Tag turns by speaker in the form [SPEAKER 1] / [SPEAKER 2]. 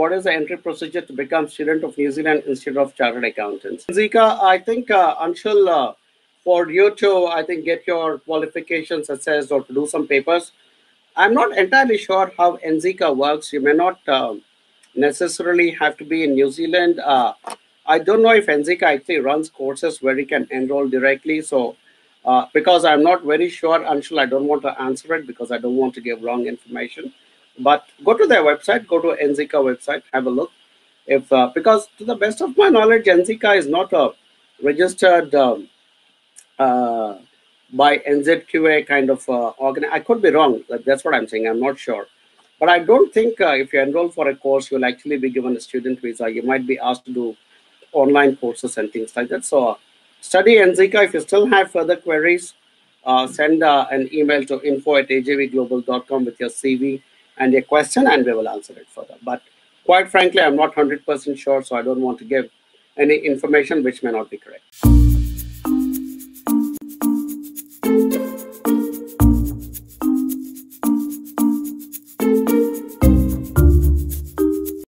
[SPEAKER 1] what is the entry procedure to become student of New Zealand Institute of Chartered Accountants? Zika, I think uh, Anshul, uh, for you to, I think, get your qualifications assessed or to do some papers, I'm not entirely sure how NZICA works. You may not uh, necessarily have to be in New Zealand. Uh, I don't know if NZICA actually runs courses where you can enroll directly. So, uh, because I'm not very sure, Anshul, I don't want to answer it because I don't want to give wrong information. But go to their website, go to NZICA website, have a look. If uh, because to the best of my knowledge, NZICA is not a registered um, uh, by NZQA kind of uh, organ. I could be wrong. That's what I'm saying. I'm not sure. But I don't think uh, if you enroll for a course, you'll actually be given a student visa. You might be asked to do online courses and things like that. So study NZICA. If you still have further queries, uh, send uh, an email to info at ajvglobal.com with your CV and a question, and we will answer it further. But quite frankly, I'm not 100% sure, so I don't want to give any information which may not be correct.